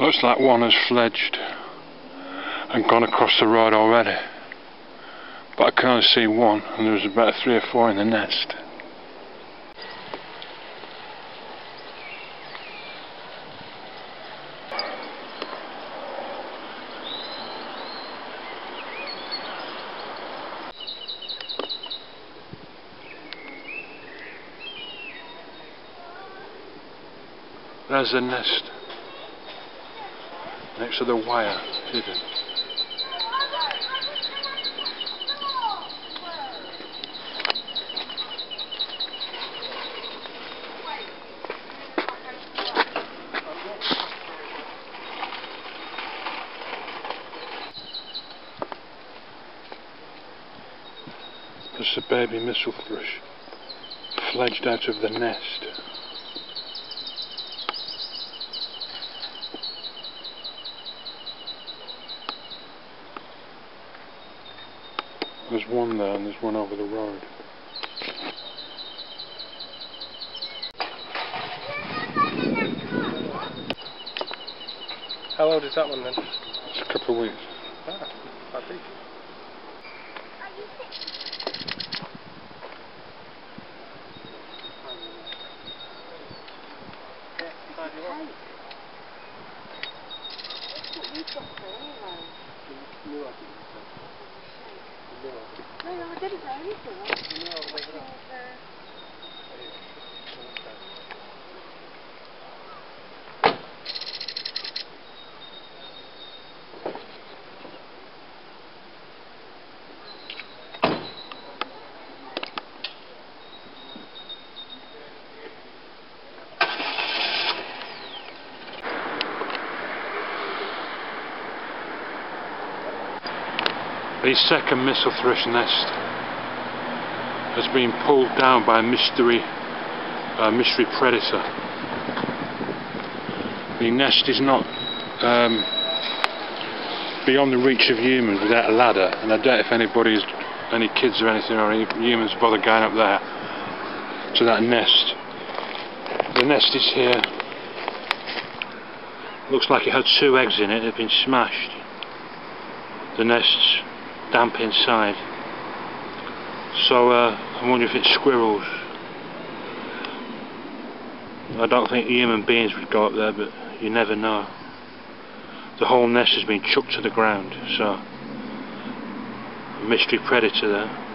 Looks like one has fledged and gone across the road already. But I can only see one and there's about three or four in the nest. There's the nest. Next to the wire, hidden. There's a baby mistle thrush fledged out of the nest. There's one there and there's one over the road. How old is that one then? It's a couple of weeks. Ah, quite big. No, no, it didn't. I didn't. The second mistle thrush nest has been pulled down by a mystery, uh, mystery predator. The nest is not um, beyond the reach of humans without a ladder, and I doubt if anybody's, any kids or anything, or any humans bother going up there to that nest. The nest is here. Looks like it had two eggs in it, they've been smashed. The nest's damp inside. So uh, I wonder if it's squirrels. I don't think human beings would go up there, but you never know. The whole nest has been chucked to the ground, so mystery predator there.